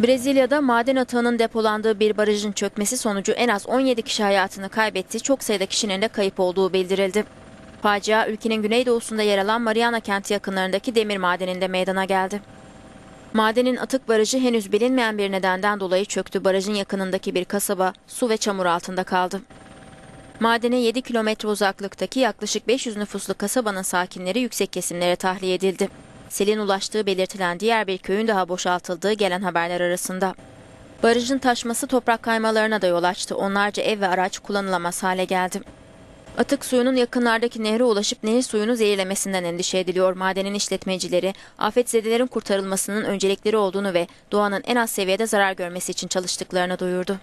Brezilya'da maden atığının depolandığı bir barajın çökmesi sonucu en az 17 kişi hayatını kaybetti, çok sayıda kişinin de kayıp olduğu bildirildi. Facia ülkenin güneydoğusunda yer alan Mariana kenti yakınlarındaki demir madeninde meydana geldi. Madenin atık barajı henüz bilinmeyen bir nedenden dolayı çöktü. Barajın yakınındaki bir kasaba su ve çamur altında kaldı. Madene 7 kilometre uzaklıktaki yaklaşık 500 nüfuslu kasabanın sakinleri yüksek kesimlere tahliye edildi. Selin ulaştığı belirtilen diğer bir köyün daha boşaltıldığı gelen haberler arasında. Barajın taşması toprak kaymalarına da yol açtı. Onlarca ev ve araç kullanılamaz hale geldi. Atık suyunun yakınlardaki nehre ulaşıp nehir suyunu zehirlemesinden endişe ediliyor. Madenin işletmecileri, afetzedelerin kurtarılmasının öncelikleri olduğunu ve doğanın en az seviyede zarar görmesi için çalıştıklarını duyurdu.